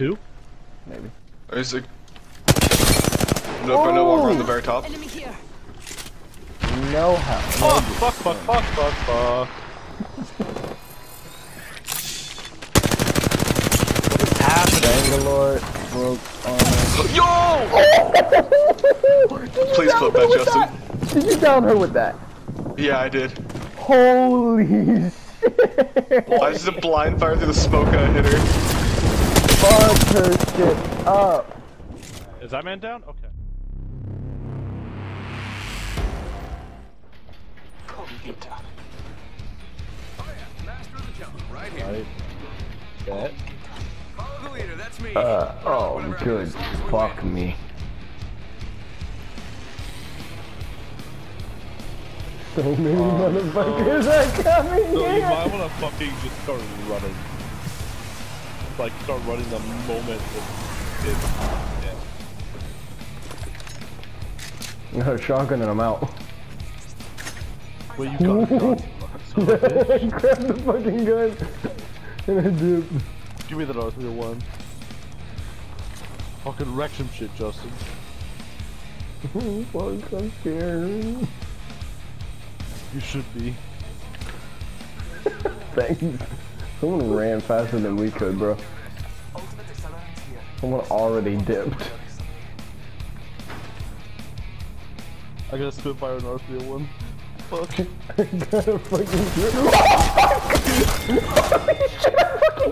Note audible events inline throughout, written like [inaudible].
Two? Maybe. There's a... No, but no longer on the oh! very top. Enemy here. No how. Fuck, fuck, fuck, fuck, fuck, fuck. Bangalore broke armor. Yo! [laughs] Please clip that, Justin. Did you down her with that? Yeah, I did. Holy [laughs] shit! I just did blind fire through the smoke and I hit her. Fuck her shit up. Is that man down? Okay. Right. That. Uh, oh, good. Fuck me. So many motherfuckers are coming So you here. might wanna fucking just start running. Like start running the moment it, it yeah. [laughs] No, shotgun and I'm out. [laughs] Well you got shot. Son of a bitch. [laughs] I the fucking gun and I dipped. Give me the Wheel one. Fucking wreck some shit, Justin. Fuck, I'm scared. You should be. Thanks. Someone ran faster than we could, bro. Someone already dipped. I got a Spitfire North Wheel one. Fuck. [laughs] I got a fucking. [laughs] [laughs] Holy shit,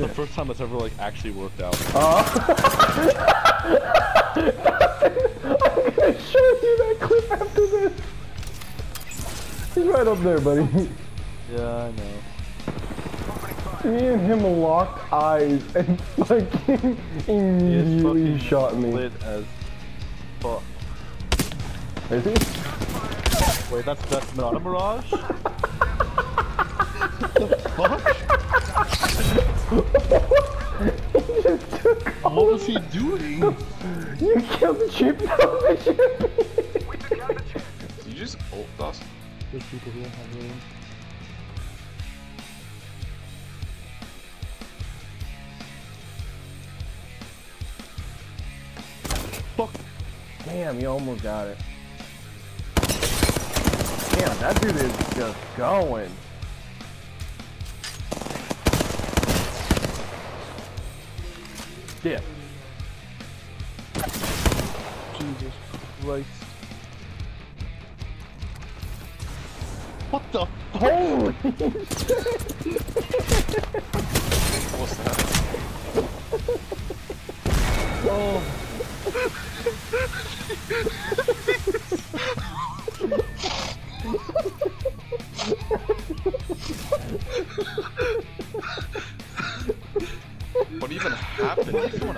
the first time it's ever like actually worked out. Oh. I'm gonna show you that clip after this. He's right up there, buddy. Yeah, I know. Me and him locked eyes and fucking [laughs] immediately fucking shot me. Lit as fuck. Is he? Wait, that's that's not a mirage. [laughs] the fuck? He just took What was he doing? You killed the chip [laughs] television. Did you just oh, ult us? There's people who don't have room. Fuck. Damn, you almost got it. Damn, that dude is just going. Dip. Jesus Christ. What the Holy What's that? What [laughs] [laughs] [laughs]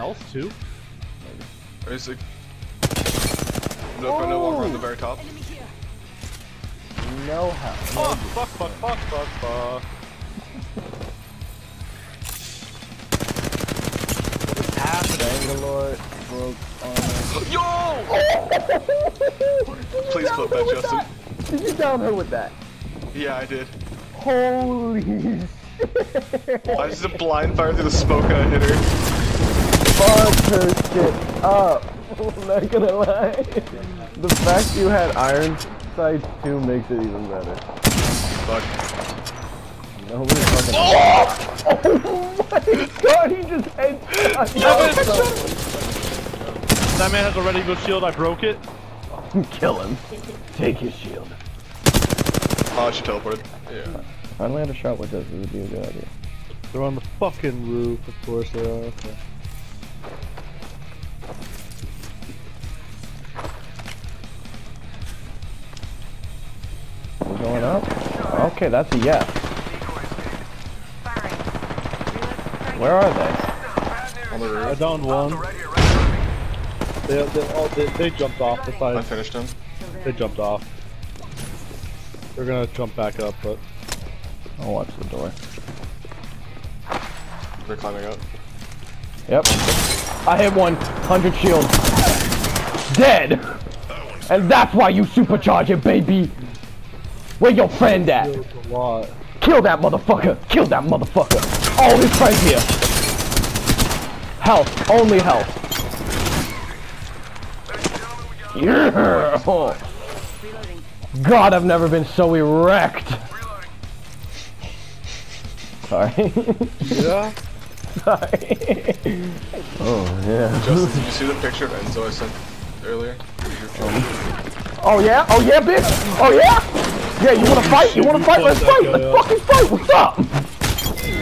happened? Someone else too? There's a... No, but no longer on the very top. Enemy here. No how. Ah, fuck, fuck, fuck, fuck, fuck, fuck. Bangalore broke armor. Yo! Please clip that, Justin. Did you down her with that? Yeah, I did. Holy [laughs] shit. I just blind fire through the smoke and I hit her. Fuck her shit up. [laughs] I'm not gonna lie. The fact you had iron sights too makes it even better. Fuck. Nobody fucking. Oh! [laughs] oh! my god, he just headshot. That man has a ready good shield, I broke it. [laughs] Kill him. Take his shield. Oh, she teleported. Yeah. I land a shot with this would be a good idea. They're on the fucking roof, of course they are. Okay. We're going up? Okay, that's a yes. Where are they? On the I roof. downed one. They, they, all, they, they jumped off the I finished him. They jumped off. They're gonna jump back up, but I'll watch the door. They're climbing up. Yep. I hit one. 100 shield. Dead! And that's why you supercharge it, baby! Where your friend at? Kill that motherfucker! Kill that motherfucker! All his friends here! Health. Only health. Yeah! Oh. God, I've never been so erect! Sorry. Yeah. Sorry. [laughs] Oh, yeah. Justin, did you see the picture of Enzo I sent earlier? Oh yeah? Oh yeah, bitch? Oh yeah? Yeah, you wanna fight? You wanna fight? Let's fight! Let's fucking fight! What's up?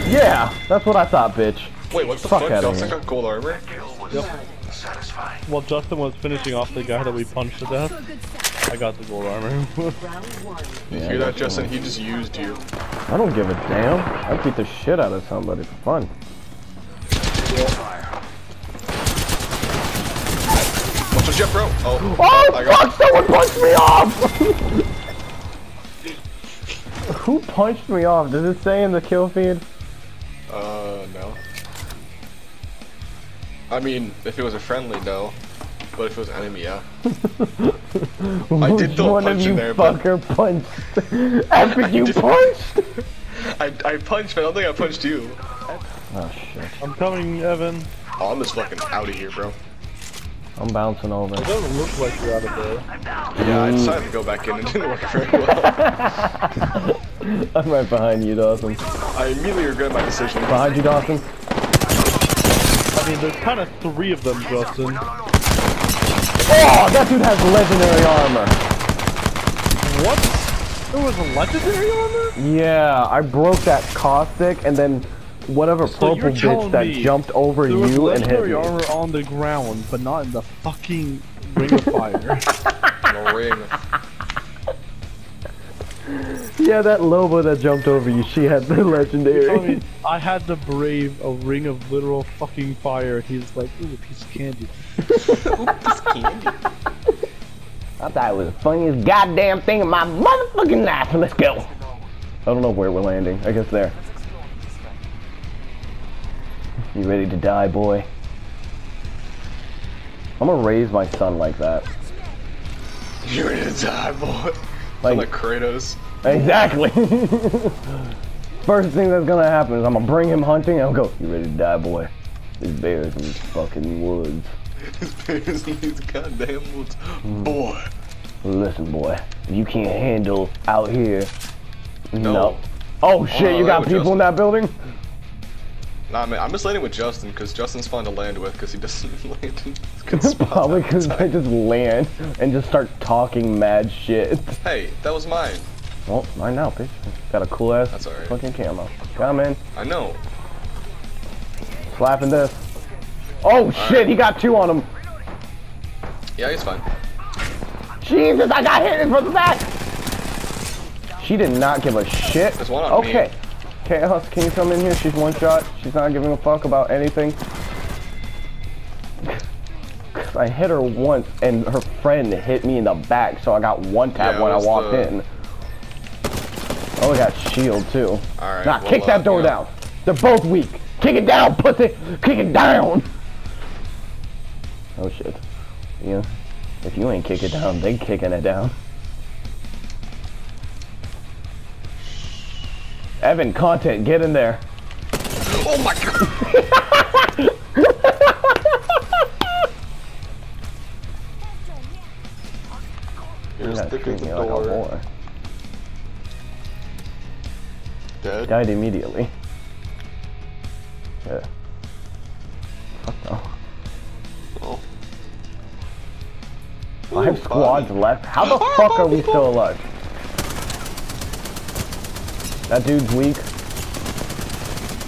Yeah, that's what I thought, bitch. Wait, what the Fuck fuck? outta Justin here. got gold armor? Yep. Well, Justin was finishing off the guy that we punched to death. I got the gold armor. [laughs] Yeah, Hear that, Justin? He just used you. I don't give a damn. I beat the shit out of somebody for fun. What's your jet, bro? Oh, Oh I got fuck! Someone punched me off! [laughs] Who punched me off? Does it say in the kill feed? Uh, no. I mean, if it was a friendly, no. But if it was enemy, yeah. [laughs] I did Which throw a one of punch you in there, but fucker punched? [laughs] After you did- punched? [laughs] I, I punched, but I don't think I punched you. Oh shit. I'm coming, Evan. Oh, I'm just fucking out of here, bro. I'm bouncing over. It doesn't look like you're out of there. Yeah, I decided to go back in. It didn't work very well. [laughs] I'm right behind you, Dawson. I immediately regret my decision. Behind you, Dawson. I mean, there's kind of three of them, Justin. Oh, that dude has legendary armor. What? There was a legendary armor? Yeah, I broke that caustic and then whatever So purple you're bitch that jumped over There was you and hit legendary me. armor on the ground, but not in the fucking ring of fire. [laughs] No ring. Yeah, that Loba that jumped over you, she had the [laughs] Tell me, legendary. I had to brave a ring of literal fucking fire, and he's like, ooh, a piece of candy. ooh, piece of candy. I thought it was the funniest goddamn thing in my motherfucking life. Let's go. I don't know where we're landing. I guess there. You ready to die, boy? I'm gonna raise my son like that. You're gonna die, boy. Like- Like, Kratos. Exactly. [laughs] First thing that's gonna happen is I'm gonna bring him hunting and I'll go, You ready to die, boy? There's bears in these fucking woods. His parents in these goddamn woods. Hmm. Boy. Listen, boy, if you can't handle out here. No. Oh shit, no, you got people in that building? Nah, man, I'm just landing with Justin because Justin's fun to land with because he doesn't [laughs] land in [laughs] good spots. Probably because I just land and just start talking mad shit. [laughs] Hey, that was mine. Well, mine now, bitch. Got a cool ass That's alright. fucking camo. Come in, I know. slapping this. Oh shit, he got two on him. Yeah, he's fine. Jesus, I got hit from the back. She did not give a shit. There's one on me. okay. Chaos, can you come in here? She's one shot. She's not giving a fuck about anything. 'Cause I hit her once and her friend hit me in the back, so I got one tap Yeah, when I walked the- in. Oh, I got shield too. Alright, Nah, well, kick that uh, door know. down. They're both weak. Kick it down, pussy. Kick it down. Oh shit. Yeah. If you ain't kick it down, they kicking it down. Evan, content, get in there. Oh my god! You Here's gotta thick treat as the me like door. Dead. Died immediately. Yeah. Fuck no. Oh. Five Ooh, squads body. left. How the ah, fuck are we still alive? That dude's weak.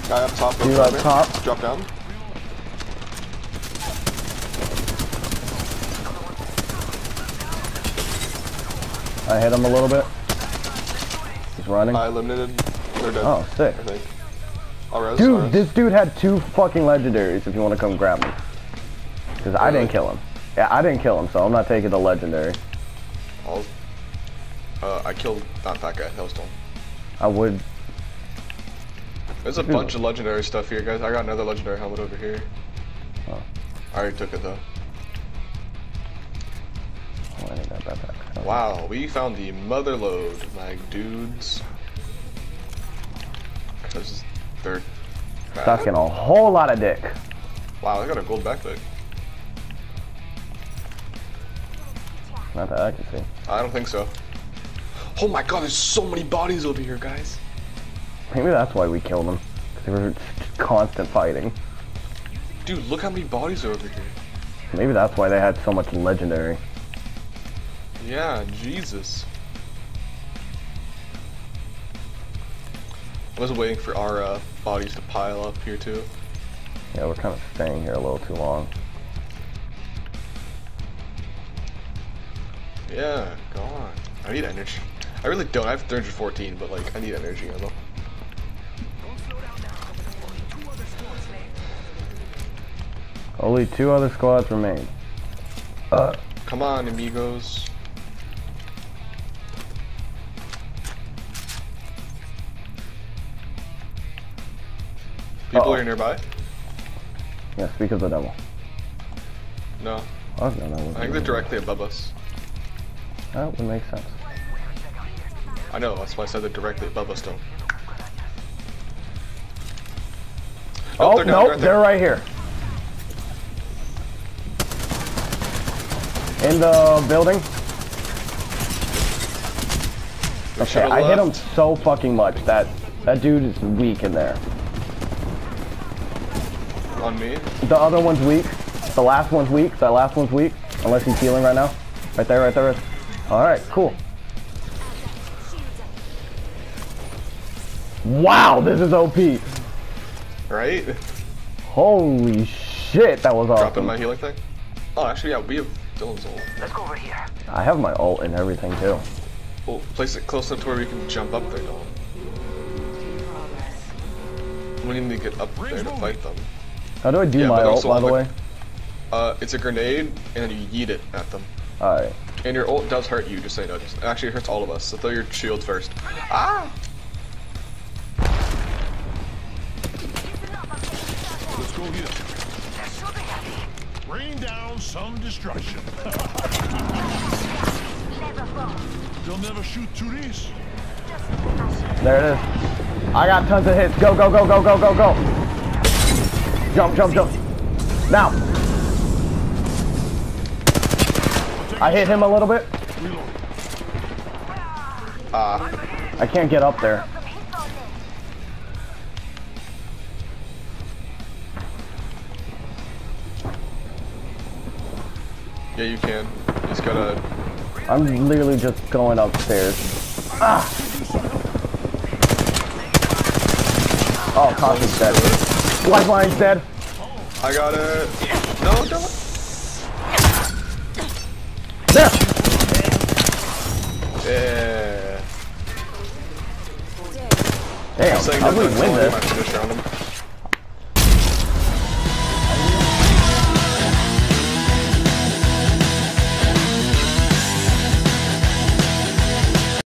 Guy up top. Dude up top. Drop down. I hit him a little bit. He's running. I eliminated. They're dead. Oh, sick. I think. I'll res, Dude, this dude had two fucking legendaries if you want to come grab me. Because I didn't kill him. Yeah, I didn't kill him, so I'm not taking the legendary. Uh, I killed not that guy. That was Tom. I would There's a bunch of legendary stuff here, guys. I got another legendary helmet over here. Oh. I already took it though. Oh, I need that backpack. Wow, we found the mother load, my dudes. Cause they're bad. Sucking a whole lot of dick. Wow, I got a gold backpack. Not that I can see. I don't think so. Oh my god, there's so many bodies over here, guys. Maybe that's why we killed them. Because they were constant fighting. Dude, look how many bodies are over here. Maybe that's why they had so much legendary. Yeah, Jesus. I was waiting for our uh, bodies to pile up here too. Yeah, we're kind of staying here a little too long. Yeah, go on. I need energy. I really don't. I have 314, but like, I need energy ammo. Only two other squads remain. Uh, Come on, amigos. People Uh-oh. are nearby? yeah, speak of the devil. No. Oh, no, no. I think they're directly above us. That would make sense. I know, that's why I said they're directly above us, though. Oh, they're no, down, they're right here. In the building. Okay, I hit him so fucking much that that dude is weak in there. On me? The other one's weak. The last one's weak. That last one's weak. Unless he's healing right now. Right there, right there. Alright, cool. Wow, this is OP. Right? Holy shit, that was awesome. Dropping my healing thing? Oh, actually, yeah, we have Dylan's ult. Let's go over here. I have my ult and everything too. Well, place it close enough to where we can jump up there, Dylan. We need to get up there to fight them. How do I do Yeah, my but ult, by the the- way? Uh, it's a grenade, and then you yeet it at them. Alright. And your ult does hurt you, just say no. know. Just, actually, it hurts all of us, so throw your shield first. Ah! Go here. Rain down some destruction. They'll never shoot through this. There it is. I got tons of hits. Go, go, go, go, go, go, go. Jump, jump, jump. Now. I hit him a little bit. Ah. I can't get up there. Yeah, you can. You just gotta... I'm literally just going upstairs. Ah. Oh, Coffee's dead. Lifeline's dead. I got it. No, don't. There. Yeah. Damn, that do win this?